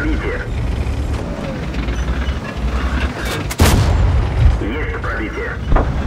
Пробитие. Есть пробитие.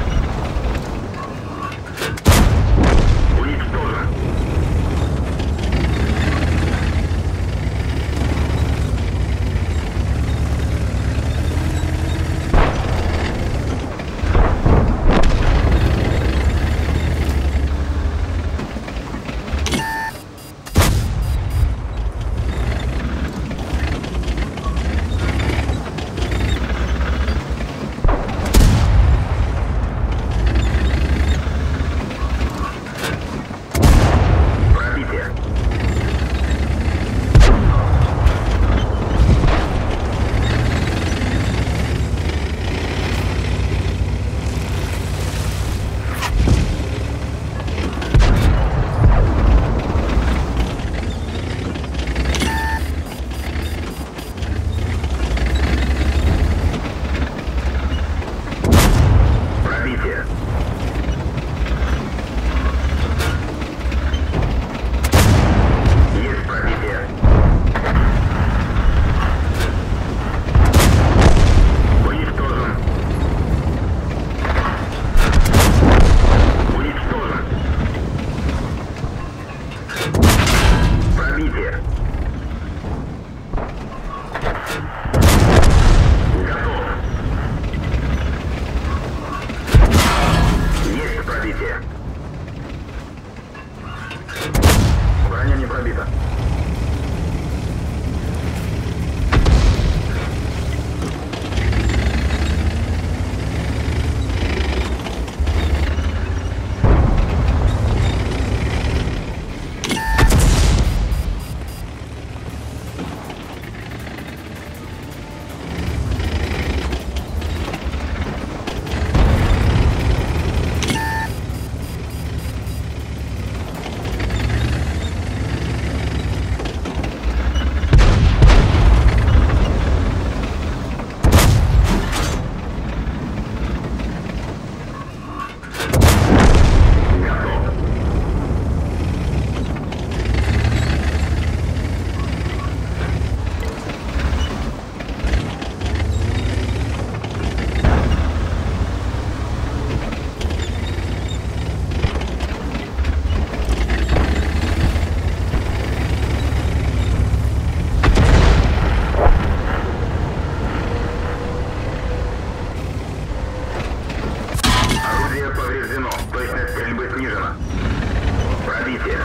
Пробитие.